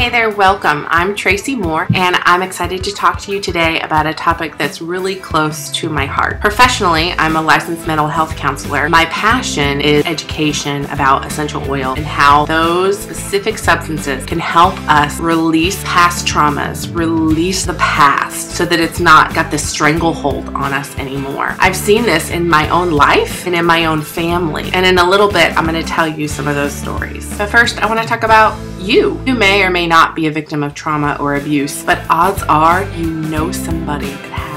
Hey there, welcome. I'm Tracy Moore, and I'm excited to talk to you today about a topic that's really close to my heart. Professionally, I'm a licensed mental health counselor. My passion is education about essential oil and how those specific substances can help us release past traumas, release the past so that it's not got this stranglehold on us anymore. I've seen this in my own life and in my own family, and in a little bit, I'm going to tell you some of those stories. But first, I want to talk about you. You may or may not be a victim of trauma or abuse, but odds are you know somebody that has